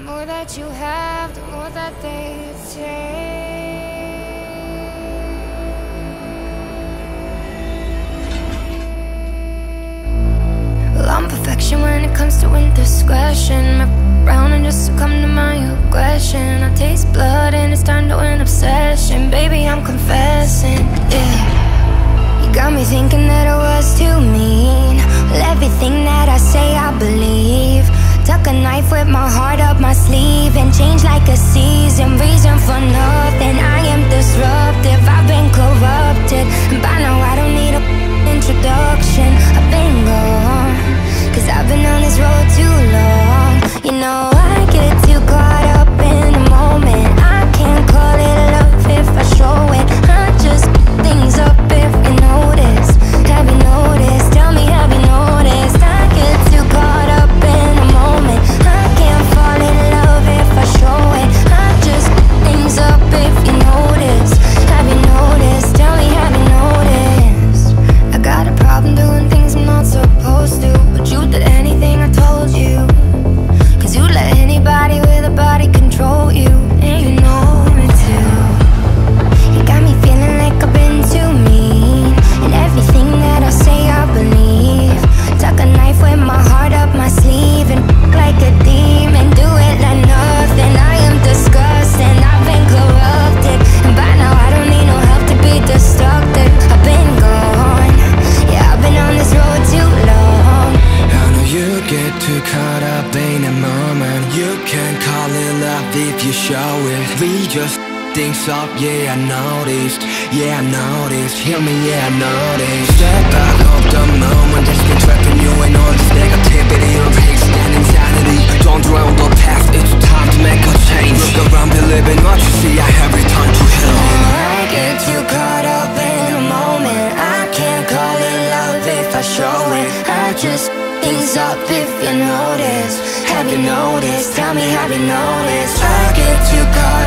The more that you have, the more that they take. Well, I'm perfection when it comes to indiscretion. My brown and just succumb to my Tuck a knife with my heart up my sleeve and change like a season. Reason too caught up in a moment. You can call it love if you show it. We just things up, yeah I noticed. Yeah I noticed, hear me, yeah I noticed. Step back of the moment. That's been trapping you in all this negativity Of hate and insanity Don't dwell on the past, it's time to make a change. Look around, believe in what you see. I have returned to hell I get too caught up in a moment. I can't call it love if I show just things up if you notice. Have you noticed? Tell me, have you noticed? I get too caught